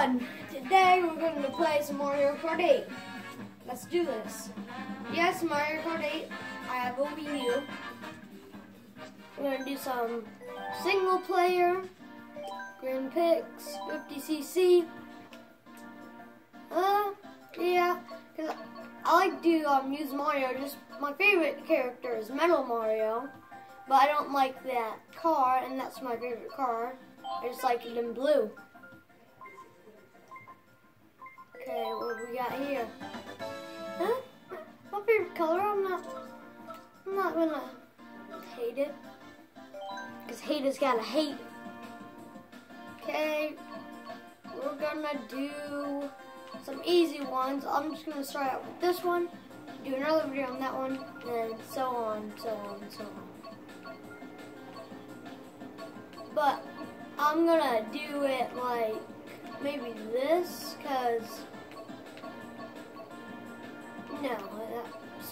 Today we're going to play some Mario Kart 8. Let's do this. Yes, Mario Kart 8. I have a Wii U. We're going to do some single player, Grand Pix, 50cc. Uh, yeah, because I like to um, use Mario. Just my favorite character is Metal Mario, but I don't like that car, and that's my favorite car. I just like it in blue. Here? Huh? My favorite color? I'm not. I'm not gonna hate it. Cause haters gotta hate. Okay, we're gonna do some easy ones. I'm just gonna start out with this one, do another video on that one, and so on, so on, so on. But I'm gonna do it like maybe this, cause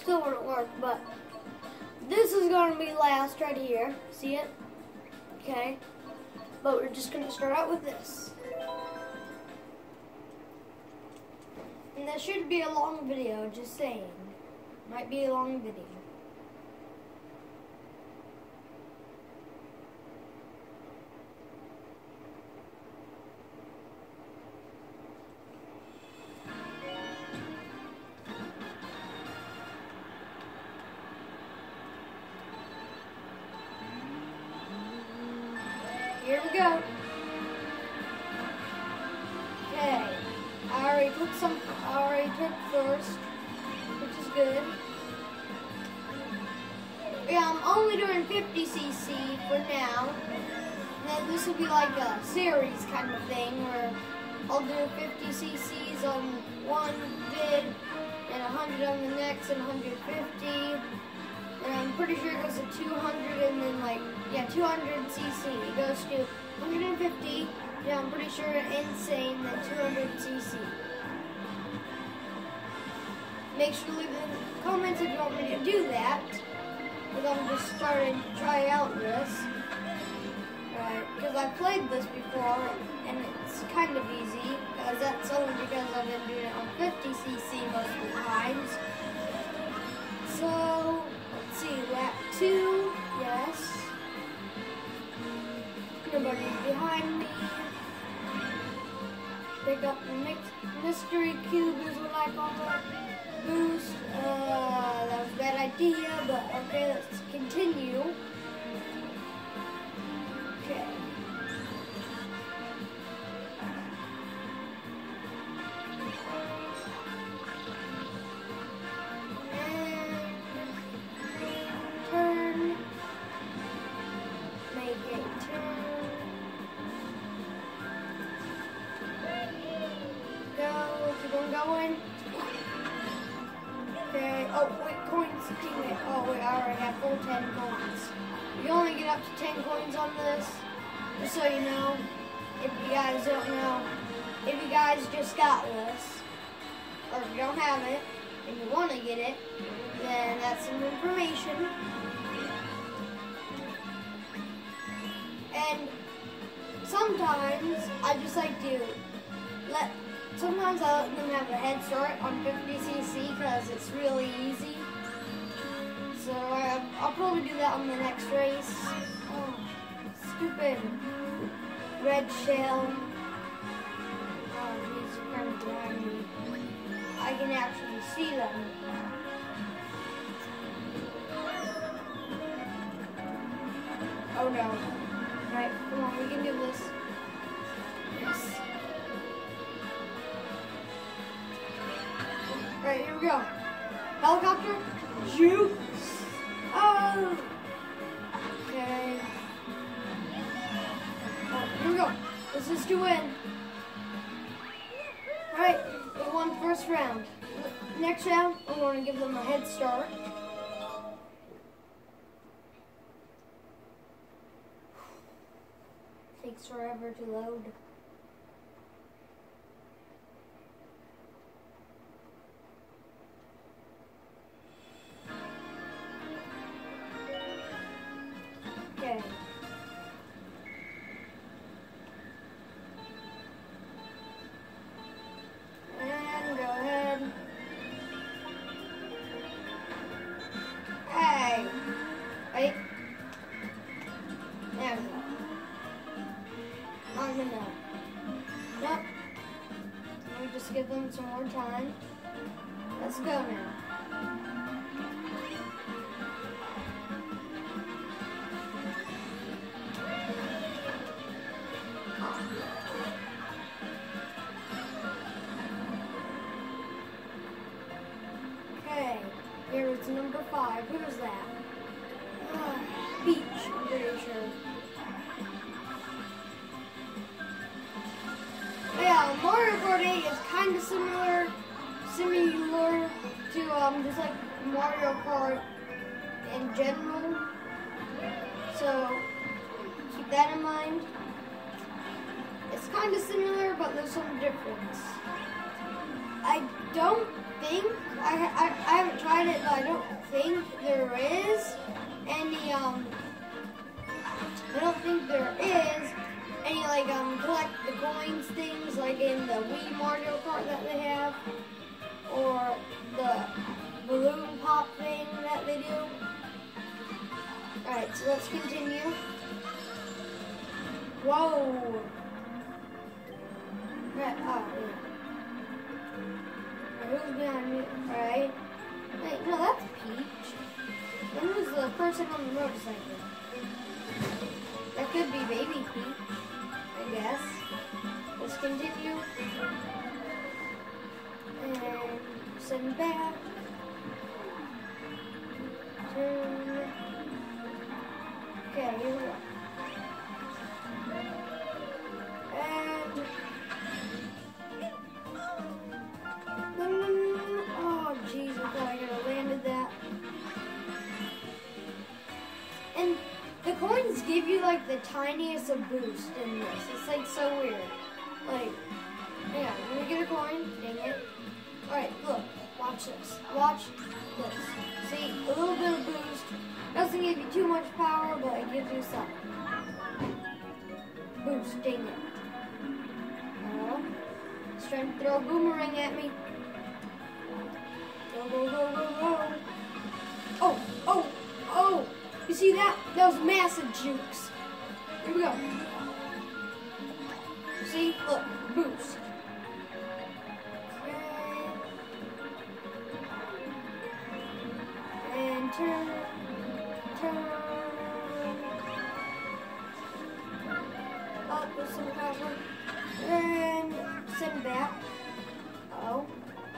still wouldn't work, but this is gonna be last right here. See it? Okay. But we're just gonna start out with this. And that should be a long video, just saying. Might be a long video. Here we go. Okay. I already took some, I already took first, which is good. Yeah, I'm only doing 50cc for now. Then this will be like a series kind of thing where I'll do 50cc's on one vid and 100 on the next and 150. And I'm pretty sure it goes to 200 and then like, yeah, 200 cc. It goes to 150. Yeah, I'm pretty sure insane then 200 cc. Make sure to leave in the comments if you want me to do that. Because I'm just starting to try out this. Right, because I've played this before and it's kind of easy. Because that's only because I've been doing it on 50cc most of the times. So, two, yes. Nobody's behind me. Pick up the mystery cube is what I call it. Boost. Uh, that was a bad idea, but okay, let's continue. Coins, teammate. Oh wait, I already have full 10 coins. You only get up to 10 coins on this, just so you know. If you guys don't know, if you guys just got this, or if you don't have it, and you want to get it, then that's some information. And sometimes I just like to let, sometimes I let them have a head start on 50cc because it's really easy. So I, I'll probably do that on the next race. Oh, stupid red shell. Oh, he's kind of behind me. I can actually see them. Oh no. Right, come on, we can do this. Yes. Right, here we go. Helicopter, shoot. Okay. Oh, here we go. This is to win. Alright, we won first round. Next round, we're going to give them a head start. Takes forever to load. Just give them some more time. Let's go now. To um, just like Mario Kart in general. So keep that in mind. It's kind of similar, but there's some difference. I don't think I, I I haven't tried it, but I don't think there is any um. I don't think there is any like um collect the coins things like in the Wii Mario Kart that they have, so let's continue. Whoa. Tiniest of boost in this. It's like so weird. Like, yeah, let me get a coin. Dang it. Alright, look. Watch this. Watch this. See, a little bit of boost. Doesn't give you too much power, but it gives you some. Boost, dang it. Oh, it's trying to throw a boomerang at me. Go, go, go, go, go. Oh, oh, oh. You see that? That was massive jukes. Here we go. See? Look, boost. And turn, turn. Oh, Up with some cover. And send back. Oh,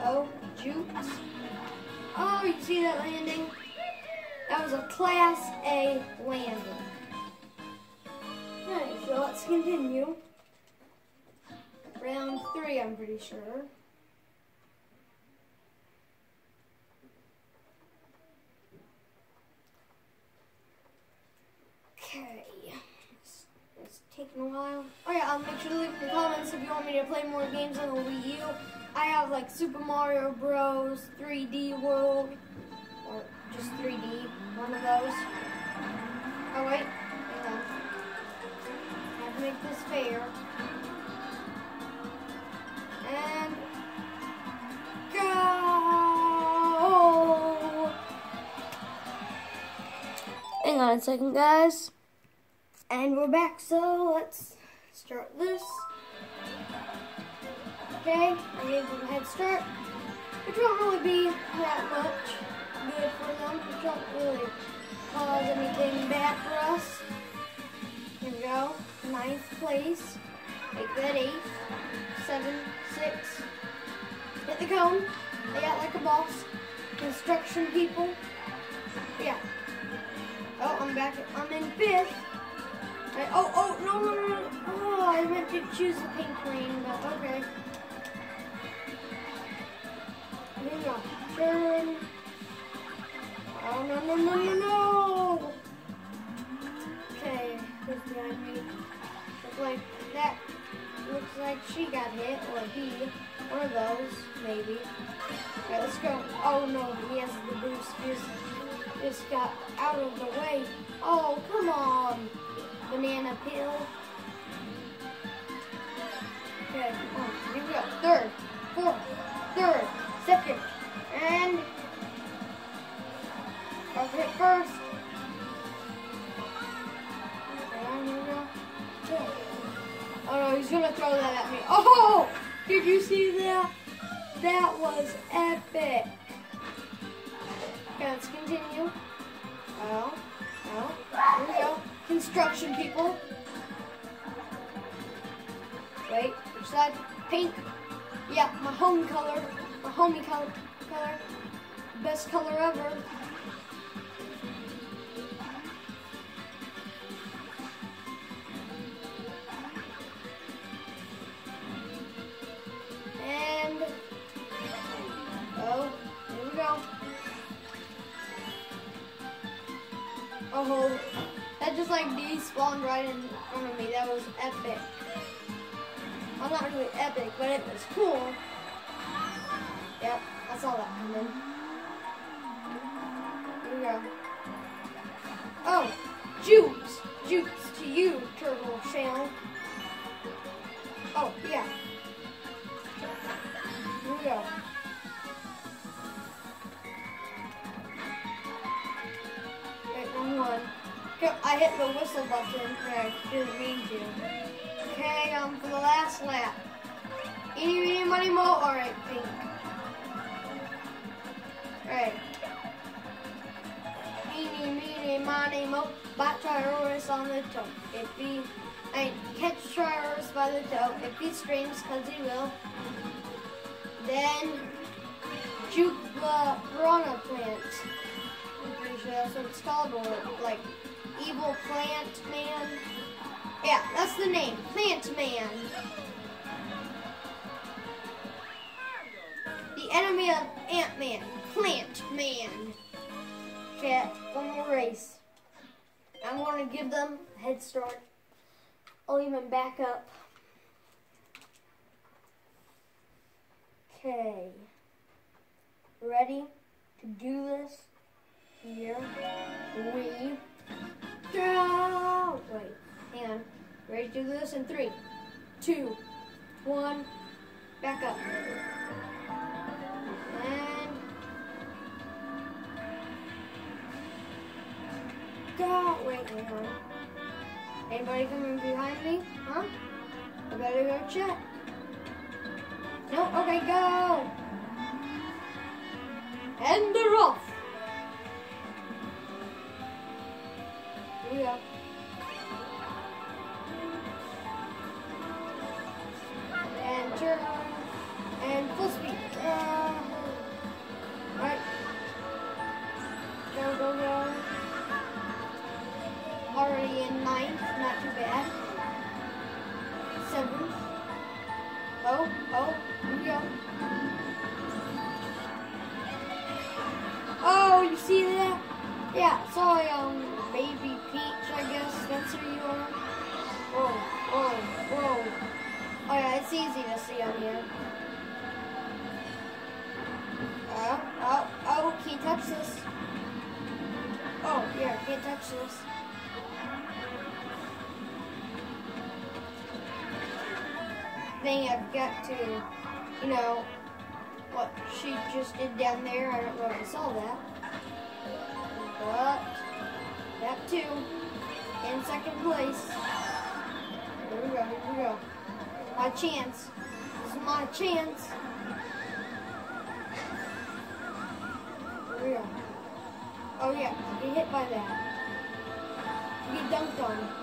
oh, jukes. Oh, you see that landing? That was a Class A landing. Let's continue. Round three, I'm pretty sure. Okay. It's, it's taking a while. Oh yeah, I'll make sure to leave in the comments if you want me to play more games on the Wii U. I have like Super Mario Bros. 3D World, or just 3D, one of those. Oh wait, make this fair. And go! Hang on a second, guys. And we're back, so let's start this. Okay, I gave them a head start, which won't really be that much good for them. It won't really cause anything bad for us. Here we go. Ninth place. Make that eight. Seven, six. Hit the cone. They Yeah, like a boss. Construction people. Yeah. Oh, I'm back. I'm in fifth. I, oh, oh, no, no, no, no. Oh, I meant to choose the pink lane, but okay. Here we go. Turn. Oh, no, no, no, no, no. Behind me? Looks like that. Looks like she got hit, or he. or those, maybe. Alright, let's go. Oh, no, he has the boost. Just, just got out of the way. Oh, come on. Banana peel. Yeah, my home color. My homie color. color. Best color ever. And oh, here we go. Oh, that just like despawned right in front of me. That was epic. Well, not really epic, but it was cool. Yep, I saw that coming. Here we go. Oh, Jukes. Jukes to you, Turtle Channel. Oh, yeah. Here we go. Wait, wrong one. I hit the whistle button. I didn't mean to. Okay, um, for the last lap. Eeny, meeny, money, mo. Alright, pink. Alright. Eeny, meeny, money, mo. Bat Tyrannosaurus on the toe. If he, I catch Tyrannosaurus by the toe. If he screams, cause he will. Then, juke the piranha plant. I'm pretty sure that's what it's called, or like evil plant man. Yeah, that's the name, Plant Man. The enemy of Ant Man, Plant Man. Okay, one more race. I'm going to give them a head start. I'll even back up. Okay. Ready to do this? Here we go. Wait, hang on. Ready to do this in three, two, one, back up. And go. Wait, hang on. Anybody coming behind me? Huh? I better go check. No, okay, go. And they're off. Ninth, not too bad. Seventh. Oh, oh, here we go. Oh, you see that? Yeah, sorry, um, baby Peach, I guess that's who you are. Whoa, whoa, whoa. Oh yeah, it's easy to see on here. Oh, oh, oh, can't touch this. Oh, yeah, can't touch this. Thing I've got to, you know, what she just did down there. I don't know if I saw that. But, that too. In second place. Here we go, here we go. My chance. This is my chance. Here we go. Oh yeah, get hit by that. Get dunked on.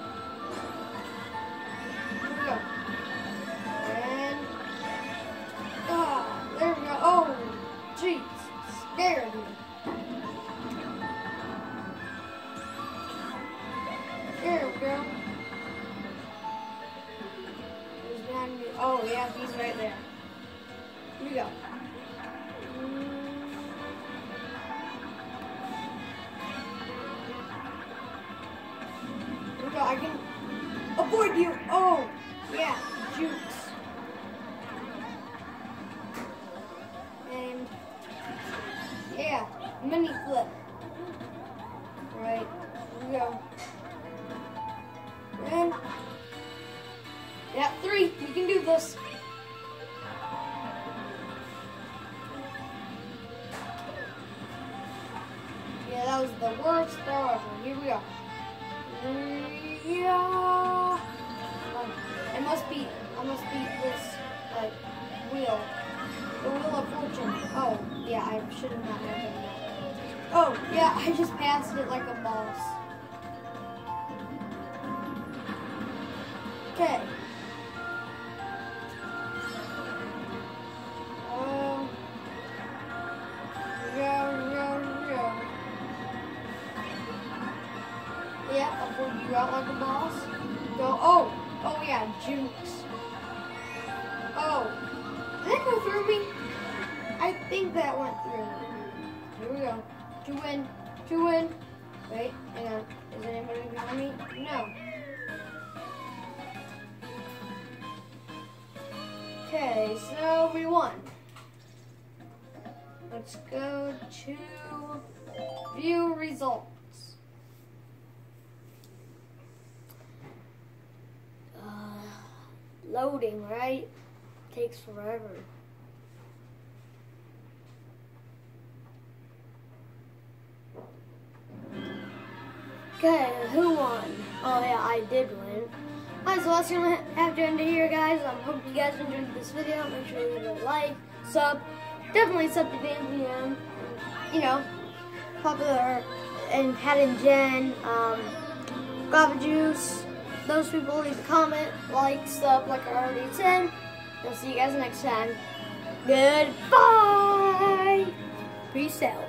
mini flip. Right, here we go. And yeah, three. We can do this. Yeah, that was the worst throw ever. Here we go. Yeah. I must beat. I must beat this like wheel. The wheel of fortune. Oh, yeah. I should have not had that. Oh, yeah, I just passed it like a boss. Okay. Um, go, go, go. Yeah, I'll pull you out like a boss. Go, oh, oh yeah, jukes. Oh, did that go through me? I think that went through. Here we go. To win. To win. Wait, hang on. Is anybody behind me? No. Okay, so we won. Let's go to view results. Uh, loading, right? Takes forever. Okay, who won? Oh yeah, I did win. Alright, so that's gonna have to end it here, guys. I um, hope you guys enjoyed this video. Make sure you leave a like, sub, definitely sub to DanTDM. You know, popular and Pat and Jen, um, Guava Juice. Those people leave a comment, like, stuff like I already said. I'll see you guys next time. Goodbye. Peace out.